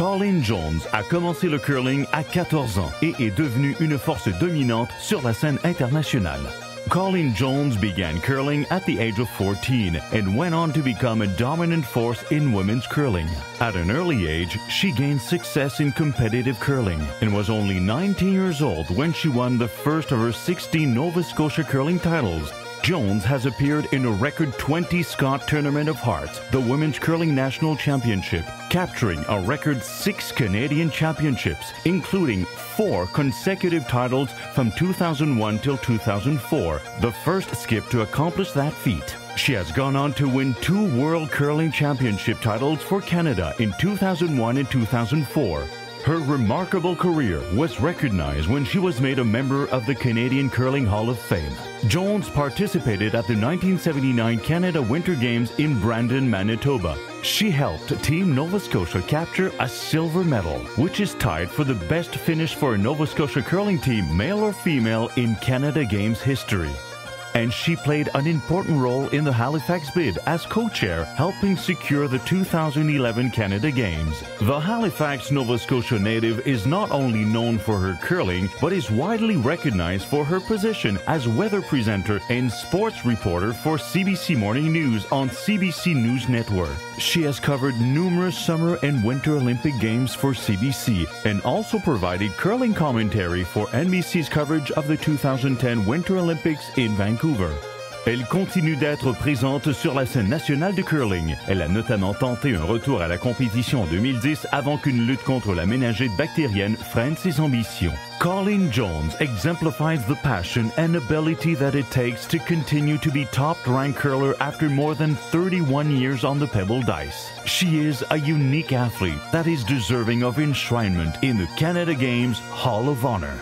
Colleen Jones a commencé le curling à 14 ans et est devenue une force dominante sur la scène internationale. Colleen Jones began curling at the age of 14 and went on to become a dominant force in women's curling. At an early age, she gained success in competitive curling and was only 19 years old when she won the first of her 16 Nova Scotia curling titles. Jones has appeared in a record 20 Scott Tournament of Hearts, the Women's Curling National Championship, capturing a record six Canadian championships, including four consecutive titles from 2001 till 2004, the first skip to accomplish that feat. She has gone on to win two World Curling Championship titles for Canada in 2001 and 2004. Her remarkable career was recognized when she was made a member of the Canadian Curling Hall of Fame. Jones participated at the 1979 Canada Winter Games in Brandon, Manitoba. She helped Team Nova Scotia capture a silver medal, which is tied for the best finish for a Nova Scotia curling team, male or female, in Canada Games history and she played an important role in the Halifax bid as co-chair, helping secure the 2011 Canada Games. The Halifax, Nova Scotia native is not only known for her curling, but is widely recognized for her position as weather presenter and sports reporter for CBC Morning News on CBC News Network. She has covered numerous summer and winter Olympic Games for CBC and also provided curling commentary for NBC's coverage of the 2010 Winter Olympics in Vancouver. Elle continue d'être présente sur la scène nationale de curling. Elle a notamment tenté un retour à la compétition en 2010 avant qu'une lutte contre la méningite bactérienne freine ses ambitions. Colleen Jones exemplifies the passion and ability that it takes to continue to be top-ranked curler after more than 31 years on the pebble dice. She is a unique athlete that is deserving of enshrinement in the Canada Games Hall of Honor.